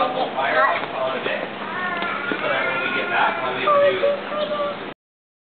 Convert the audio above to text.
a little fire on a day. Just so that when we get back, all we have to do is